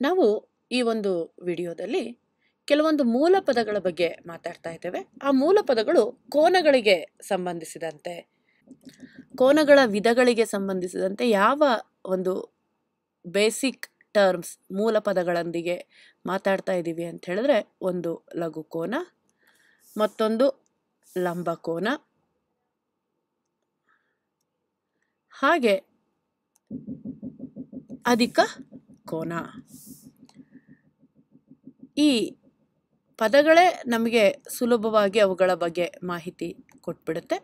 ನಾವು ಈ ಒಂದು ವಿಡಿಯೋದಲ್ಲಿ ಕೆಲವೊಂದು ಮೂಲ ಪದಗಳ ಬಗ್ಗೆ ಮಾತಾಡ್ತಾ ಇದ್ದೇವೆ. ಆ ಮೂಲ ಪದಗಳು ಕೋನಗಳಿಗೆ ಸಂಬಂಧಿಸಿದಂತೆ, ಕೋನಗಳ ವಿಧಗಳಿಗೆ ಸಂಬಂಧಿಸಿದಂತೆ ಯಾವ ಒಂದು ಬೇಸಿಕ್ ಟರ್ಮ್ಸ್ ಮೂಲ ಪದಗಳೊಂದಿಗೆ ಮಾತಾಡ್ತಾ ಇದ್ದೀವಿ ಅಂತ ಹೇಳಿದ್ರೆ ಒಂದು ಲಘು ಕೋನ, ಮತ್ತೊಂದು ಲಂಬ ಕೋನ. ಹಾಗೆ ಅಧಿಕ ಕೋನ ಈ ಪದಗಳೇ ನಮಗೆ ಸುಲಭವಾಗಿ ಅವುಗಳ ಬಗ್ಗೆ ಮಾಹಿತಿ ಕೊಟ್ಬಿಡುತ್ತೆ.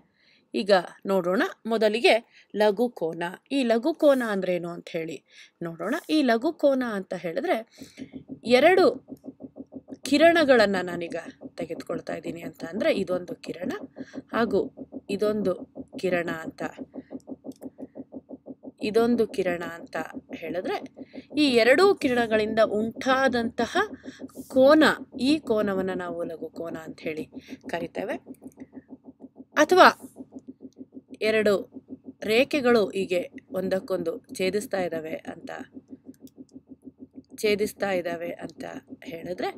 ಈಗ ನೋಡೋಣ ಮೊದಲಿಗೆ ಲಘು ಕೋನ ಈ ಲಘು ಕೋನ ಅಂದ್ರೇನು ಅಂತ ಹೇಳಿ ನೋಡೋಣ. ಈ ಲಘು ಕೋನ ಅಂತ ಹೇಳಿದ್ರೆ ಎರಡು ಕಿರಣಗಳನ್ನು ನಾನೀಗ ತೆಗೆದುಕೊಳ್ತಾ ಇದ್ದೀನಿ ಅಂತ ಅಂದರೆ ಇದೊಂದು ಕಿರಣ ಹಾಗೂ ಇದೊಂದು ಕಿರಣ ಅಂತ. ಇದೊಂದು ಕಿರಣ ಅಂತ ಹೇಳಿದ್ರೆ ಈ ಎರಡೂ ಕಿರಣಗಳಿಂದ ಉಂಟಾದಂತಹ ಕೋನ, ಈ ಕೋನವನ್ನು ನಾವು ಲಘು ಕೋನ ಅಂತ ಹೇಳಿ ಕರಿತೇವೆ. ಅಥವಾ ಎರಡು ರೇಖೆಗಳು ಹೀಗೆ ಒಂದಕ್ಕೊಂದು ಛೇದಿಸ್ತಾ ಇದ್ದಾವೆ ಅಂತ, ಛೇದಿಸ್ತಾ ಇದ್ದಾವೆ ಅಂತ ಹೇಳಿದ್ರೆ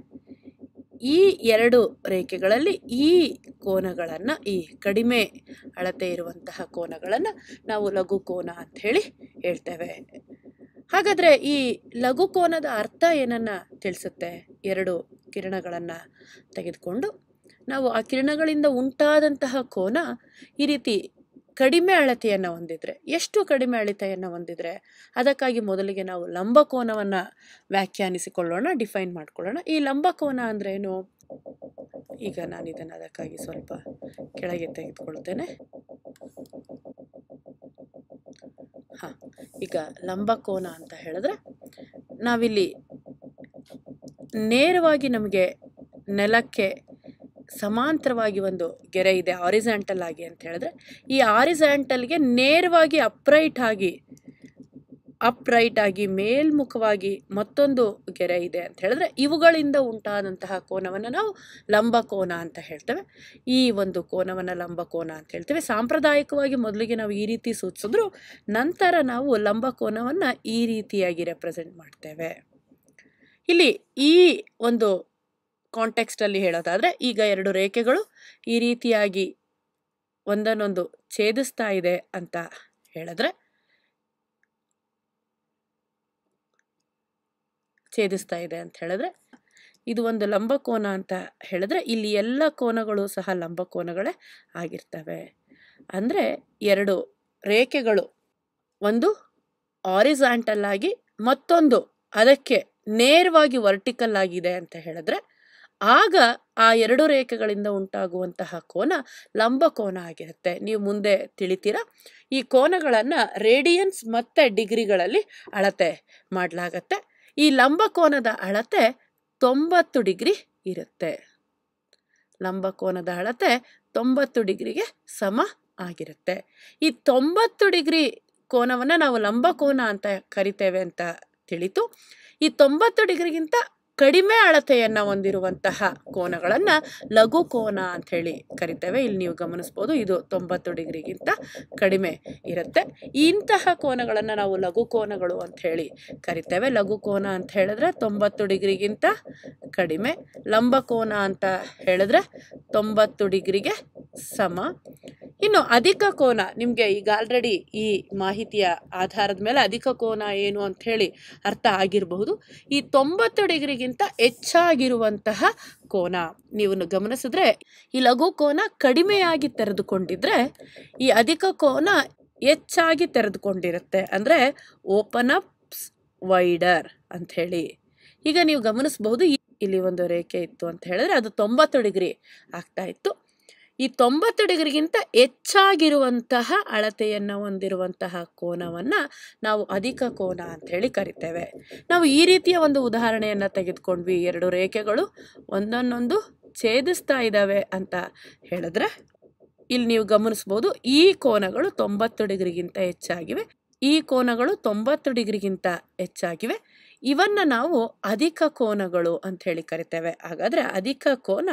ಈ ಎರಡು ರೇಖೆಗಳಲ್ಲಿ ಈ ಕೋನಗಳನ್ನು, ಈ ಕಡಿಮೆ ಅಳತೆ ಇರುವಂತಹ ಕೋನಗಳನ್ನು ನಾವು ಲಘು ಕೋನ ಅಂತ ಹೇಳಿ ಹೇಳ್ತೇವೆ. ಹಾಗಾದರೆ ಈ ಲಘು ಕೋನದ ಅರ್ಥ ಏನನ್ನ ತಿಳಿಸುತ್ತೆ? ಎರಡು ಕಿರಣಗಳನ್ನು ತೆಗೆದುಕೊಂಡು ನಾವು ಆ ಕಿರಣಗಳಿಂದ ಉಂಟಾದಂತಹ ಕೋನ ಈ ರೀತಿ ಕಡಿಮೆ ಅಳತೆಯನ್ನು ಹೊಂದಿದರೆ, ಎಷ್ಟು ಕಡಿಮೆ ಅಳತೆಯನ್ನು ಹೊಂದಿದರೆ ಅದಕ್ಕಾಗಿ ಮೊದಲಿಗೆ ನಾವು ಲಂಬಕೋನವನ್ನು ವ್ಯಾಖ್ಯಾನಿಸಿಕೊಳ್ಳೋಣ, ಡಿಫೈನ್ ಮಾಡ್ಕೊಳ್ಳೋಣ. ಈ ಲಂಬಕೋನ ಅಂದ್ರೇನು? ಈಗ ನಾನು ಇದನ್ನು ಅದಕ್ಕಾಗಿ ಸ್ವಲ್ಪ ಕೆಳಗೆ ತೆಗೆದುಕೊಳ್ತೇನೆ. ಈಗ ಲಂಬಕೋನ ಅಂತ ಹೇಳಿದ್ರೆ, ನಾವಿಲ್ಲಿ ನೇರವಾಗಿ ನಮಗೆ ನೆಲಕ್ಕೆ ಸಮಾಂತರವಾಗಿ ಒಂದು ಗೆರೆ ಇದೆ ಆರಿಸೆಂಟಲ್ ಆಗಿ ಅಂತ ಹೇಳಿದ್ರೆ, ಈ ಆರಿಸೆಂಟಲ್ಗೆ ನೇರವಾಗಿ ಅಪ್ರೈಟ್ ಆಗಿ ಅಪ್ರೈಟ್ ಆಗಿ ಮೇಲ್ಮುಖವಾಗಿ ಮತ್ತೊಂದು ಗೆರೆ ಇದೆ ಅಂತ ಹೇಳಿದ್ರೆ ಇವುಗಳಿಂದ ಉಂಟಾದಂತಹ ಕೋನವನ್ನು ನಾವು ಲಂಬಕೋನ ಅಂತ ಹೇಳ್ತೇವೆ. ಈ ಒಂದು ಕೋನವನ್ನು ಲಂಬಕೋನ ಅಂತ ಹೇಳ್ತೇವೆ. ಸಾಂಪ್ರದಾಯಿಕವಾಗಿ ಮೊದಲಿಗೆ ನಾವು ಈ ರೀತಿ ಸೂಚಿಸಿದ್ರು ನಂತರ ನಾವು ಲಂಬಕೋನವನ್ನು ಈ ರೀತಿಯಾಗಿ ರೆಪ್ರೆಸೆಂಟ್ ಮಾಡ್ತೇವೆ. ಇಲ್ಲಿ ಈ ಒಂದು ಕಾಂಟೆಕ್ಸ್ಟಲ್ಲಿ ಹೇಳೋದಾದರೆ ಈಗ ಎರಡು ರೇಖೆಗಳು ಈ ರೀತಿಯಾಗಿ ಒಂದನ್ನೊಂದು ಛೇದಿಸ್ತಾ ಇದೆ ಅಂತ ಹೇಳಿದ್ರೆ ಛೇದಿಸ್ತಾ ಇದೆ ಅಂತ ಹೇಳಿದ್ರೆ, ಇದು ಒಂದು ಲಂಬಕೋನ ಅಂತ ಹೇಳಿದ್ರೆ, ಇಲ್ಲಿ ಎಲ್ಲ ಕೋನಗಳು ಸಹ ಲಂಬಕೋನಗಳೇ ಆಗಿರ್ತವೆ. ಅಂದರೆ ಎರಡು ರೇಖೆಗಳು, ಒಂದು ಆರಿಸಾಂಟಲ್ ಆಗಿ ಮತ್ತೊಂದು ಅದಕ್ಕೆ ನೇರವಾಗಿ ವರ್ಟಿಕಲ್ ಆಗಿದೆ ಅಂತ ಹೇಳಿದ್ರೆ, ಆಗ ಆ ಎರಡು ರೇಖೆಗಳಿಂದ ಉಂಟಾಗುವಂತಹ ಕೋನ ಲಂಬಕೋನ ಆಗಿರುತ್ತೆ. ನೀವು ಮುಂದೆ ತಿಳಿತೀರಾ? ಈ ಕೋನಗಳನ್ನು ರೇಡಿಯನ್ಸ್ ಮತ್ತು ಡಿಗ್ರಿಗಳಲ್ಲಿ ಅಳತೆ ಮಾಡಲಾಗತ್ತೆ. ಈ ಲಂಬಕೋನದ ಅಳತೆ ತೊಂಬತ್ತು ಡಿಗ್ರಿ ಇರುತ್ತೆ. ಲಂಬಕೋನದ ಅಳತೆ ತೊಂಬತ್ತು ಡಿಗ್ರಿಗೆ ಸಮ ಆಗಿರುತ್ತೆ. ಈ ತೊಂಬತ್ತು ಡಿಗ್ರಿ ಕೋನವನ್ನು ನಾವು ಲಂಬಕೋನ ಅಂತ ಕರಿತೇವೆ ಅಂತ ತಿಳಿತು. ಈ ತೊಂಬತ್ತು ಡಿಗ್ರಿಗಿಂತ ಕಡಿಮೆ ಅಳತೆಯನ್ನು ಹೊಂದಿರುವಂತಹ ಕೋನಗಳನ್ನು ಲಘು ಕೋನ ಅಂತ ಹೇಳಿ ಕರಿತೇವೆ. ಇಲ್ಲಿ ನೀವು ಗಮನಿಸ್ಬೋದು ಇದು ತೊಂಬತ್ತು ಡಿಗ್ರಿಗಿಂತ ಕಡಿಮೆ ಇರುತ್ತೆ. ಇಂತಹ ಕೋನಗಳನ್ನು ನಾವು ಲಘು ಕೋನಗಳು ಅಂತ ಹೇಳಿ ಕರಿತೇವೆ. ಲಘು ಕೋನ ಅಂತ ಹೇಳಿದ್ರೆ ತೊಂಬತ್ತು ಡಿಗ್ರಿಗಿಂತ ಕಡಿಮೆ. ಲಂಬ ಕೋನ ಅಂತ ಹೇಳಿದ್ರೆ ತೊಂಬತ್ತು ಡಿಗ್ರಿಗೆ ಸಮ. ಇನ್ನು ಅಧಿಕ ಕೋನ, ನಿಮಗೆ ಈಗ ಆಲ್ರೆಡಿ ಈ ಮಾಹಿತಿಯ ಆಧಾರದ ಮೇಲೆ ಅಧಿಕ ಕೋನ ಏನು ಅಂತ ಹೇಳಿ ಅರ್ಥ ಆಗಿರಬಹುದು. ಈ ತೊಂಬತ್ತು ಡಿಗ್ರಿಗಿಂತ ಹೆಚ್ಚಾಗಿರುವಂತಹ ಕೋನ ನೀವು ಗಮನಿಸಿದ್ರೆ, ಈ ಲಘು ಕೋನ ಕಡಿಮೆಯಾಗಿ ತೆರೆದುಕೊಂಡಿದ್ರೆ, ಈ ಅಧಿಕ ಕೋನ ಹೆಚ್ಚಾಗಿ ತೆರೆದುಕೊಂಡಿರುತ್ತೆ. ಅಂದರೆ ಓಪನ್ ಅಪ್ಸ್ ವೈಡರ್ ಅಂಥೇಳಿ ಈಗ ನೀವು ಗಮನಿಸಬಹುದು ಇಲ್ಲಿ ಒಂದು ರೇಖೆ ಇತ್ತು ಅಂತ ಹೇಳಿದ್ರೆ ಅದು ತೊಂಬತ್ತು ಡಿಗ್ರಿ ಆಗ್ತಾ ಇತ್ತು. ಈ ತೊಂಬತ್ತು ಡಿಗ್ರಿಗಿಂತ ಹೆಚ್ಚಾಗಿರುವಂತಹ ಅಳತೆಯನ್ನು ಹೊಂದಿರುವಂತಹ ಕೋನವನ್ನು ನಾವು ಅಧಿಕ ಕೋನ ಅಂತ ಹೇಳಿ ಕರಿತೇವೆ. ನಾವು ಈ ರೀತಿಯ ಒಂದು ಉದಾಹರಣೆಯನ್ನು ತೆಗೆದುಕೊಂಡ್ವಿ. ಎರಡು ರೇಖೆಗಳು ಒಂದನ್ನೊಂದು ಛೇದಿಸ್ತಾ ಇದ್ದಾವೆ ಅಂತ ಹೇಳಿದ್ರೆ ಇಲ್ಲಿ ನೀವು ಗಮನಿಸ್ಬೋದು ಈ ಕೋನಗಳು ತೊಂಬತ್ತು ಡಿಗ್ರಿಗಿಂತ ಹೆಚ್ಚಾಗಿವೆ. ಈ ಕೋನಗಳು ತೊಂಬತ್ತು ಡಿಗ್ರಿಗಿಂತ ಹೆಚ್ಚಾಗಿವೆ. ಇವನ್ನ ನಾವು ಅಧಿಕ ಕೋನಗಳು ಅಂತ ಹೇಳಿ ಕರಿತೇವೆ. ಹಾಗಾದರೆ ಅಧಿಕ ಕೋನ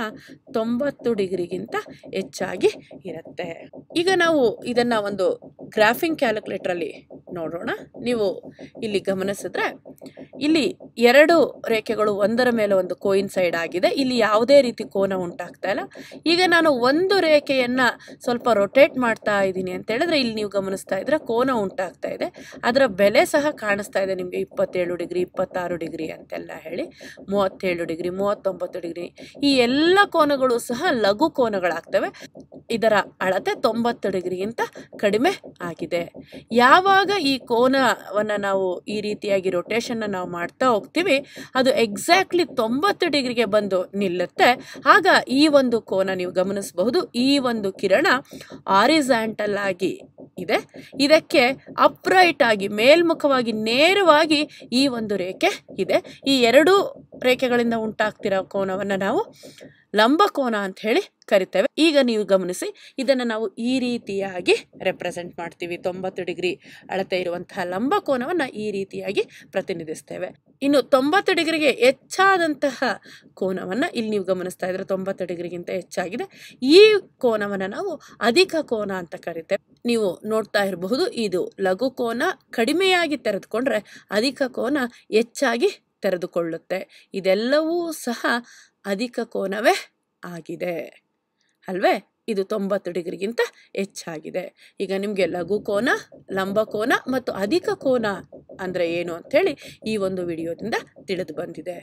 ತೊಂಬತ್ತು ಡಿಗ್ರಿಗಿಂತ ಹೆಚ್ಚಾಗಿ ಇರುತ್ತೆ. ಈಗ ನಾವು ಇದನ್ನು ಒಂದು ಗ್ರಾಫಿಂಗ್ ಕ್ಯಾಲ್ಕುಲೇಟ್ರಲ್ಲಿ ನೋಡೋಣ. ನೀವು ಇಲ್ಲಿ ಗಮನಿಸಿದ್ರೆ ಇಲ್ಲಿ ಎರಡು ರೇಖೆಗಳು ಒಂದರ ಮೇಲೆ ಒಂದು ಕೋಯಿನ್ಸೈಡ್ ಆಗಿದೆ. ಇಲ್ಲಿ ಯಾವುದೇ ರೀತಿ ಕೋನ ಉಂಟಾಗ್ತಾ ಇಲ್ಲ. ಈಗ ನಾನು ಒಂದು ರೇಖೆಯನ್ನು ಸ್ವಲ್ಪ ರೊಟೇಟ್ ಮಾಡ್ತಾ ಇದ್ದೀನಿ ಅಂತ ಹೇಳಿದ್ರೆ ಇಲ್ಲಿ ನೀವು ಗಮನಿಸ್ತಾ ಇದ್ರೆ ಕೋನ ಉಂಟಾಗ್ತಾ ಇದೆ. ಅದರ ಬೆಲೆ ಸಹ ಕಾಣಿಸ್ತಾ ಇದೆ ನಿಮಗೆ. ಇಪ್ಪತ್ತೇಳು ಡಿಗ್ರಿ, ಇಪ್ಪತ್ತಾರು ಡಿಗ್ರಿ ಅಂತೆಲ್ಲ ಹೇಳಿ. ಮೂವತ್ತೇಳು ಡಿಗ್ರಿ, ಮೂವತ್ತೊಂಬತ್ತು ಡಿಗ್ರಿ ಈ ಎಲ್ಲ ಕೋನಗಳು ಸಹ ಲಘು ಕೋನಗಳಾಗ್ತವೆ. ಇದರ ಅಳತೆ ತೊಂಬತ್ತು ಡಿಗ್ರಿಗಿಂತ ಕಡಿಮೆ ಆಗಿದೆ. ಯಾವಾಗ ಈ ಕೋನವನ್ನು ನಾವು ಈ ರೀತಿಯಾಗಿ ರೊಟೇಷನ್ನ ನಾವು ಮಾಡ್ತಾ ಹೋಗ್ತೀವಿ, ಅದು ಎಕ್ಸಾಕ್ಟ್ಲಿ ತೊಂಬತ್ತು ಡಿಗ್ರಿಗೆ ಬಂದು ನಿಲ್ಲುತ್ತೆ. ಆಗ ಈ ಒಂದು ಕೋನ ನೀವು ಗಮನಿಸಬಹುದು. ಈ ಒಂದು ಕಿರಣ ಆರಿಸಾಂಟಲ್ ಆಗಿ ಇದೆ. ಇದಕ್ಕೆ ಅಪ್ರೈಟ್ ಆಗಿ, ಮೇಲ್ಮುಖವಾಗಿ, ನೇರವಾಗಿ ಈ ಒಂದು ರೇಖೆ ಇದೆ. ಈ ಎರಡು ರೇಖೆಗಳಿಂದ ಉಂಟಾಗ್ತಿರೋ ಕೋನವನ್ನು ನಾವು ಲಂಬ ಕೋನ ಅಂತ ಹೇಳಿ ಕರಿತೇವೆ. ಈಗ ನೀವು ಗಮನಿಸಿ, ಇದನ್ನು ನಾವು ಈ ರೀತಿಯಾಗಿ ರೆಪ್ರೆಸೆಂಟ್ ಮಾಡ್ತೀವಿ. ತೊಂಬತ್ತು ಡಿಗ್ರಿ ಅಳತೆ ಇರುವಂತಹ ಲಂಬ ಕೋನವನ್ನು ಈ ರೀತಿಯಾಗಿ ಪ್ರತಿನಿಧಿಸ್ತೇವೆ. ಇನ್ನು ತೊಂಬತ್ತು ಡಿಗ್ರಿಗೆ ಹೆಚ್ಚಾದಂತಹ ಕೋನವನ್ನು ಇಲ್ಲಿ ನೀವು ಗಮನಿಸ್ತಾ ಇದ್ರೆ ತೊಂಬತ್ತು ಡಿಗ್ರಿಗಿಂತ ಹೆಚ್ಚಾಗಿದೆ. ಈ ಕೋನವನ್ನು ನಾವು ಅಧಿಕ ಕೋನ ಅಂತ ಕರಿತೇವೆ. ನೀವು ನೋಡ್ತಾ ಇರಬಹುದು, ಇದು ಲಘು ಕೋನ ಕಡಿಮೆಯಾಗಿ ತೆರೆದುಕೊಂಡ್ರೆ ಅಧಿಕ ಕೋನ ಹೆಚ್ಚಾಗಿ ತೆರೆದುಕೊಳ್ಳುತ್ತೆ. ಇದೆಲ್ಲವೂ ಸಹ ಅಧಿಕ ಕೋನವೇ ಆಗಿದೆ. ಅಲ್ವೇ? ಇದು ತೊಂಬತ್ತು ಡಿಗ್ರಿಗಿಂತ ಹೆಚ್ಚಾಗಿದೆ. ಈಗ ನಿಮಗೆ ಲಘು ಕೋನ, ಲಂಬ ಕೋನ ಮತ್ತು ಅಧಿಕ ಕೋನ ಅಂದರೆ ಏನು ಅಂಥೇಳಿ ಈ ಒಂದು ವಿಡಿಯೋದಿಂದ ತಿಳಿದು ಬಂದಿದೆ.